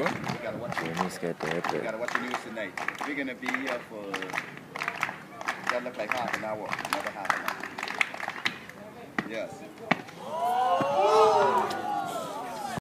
bro. You gotta watch your the You gotta watch news tonight. We're gonna be here for that look like half an hour, another half an hour. Yes.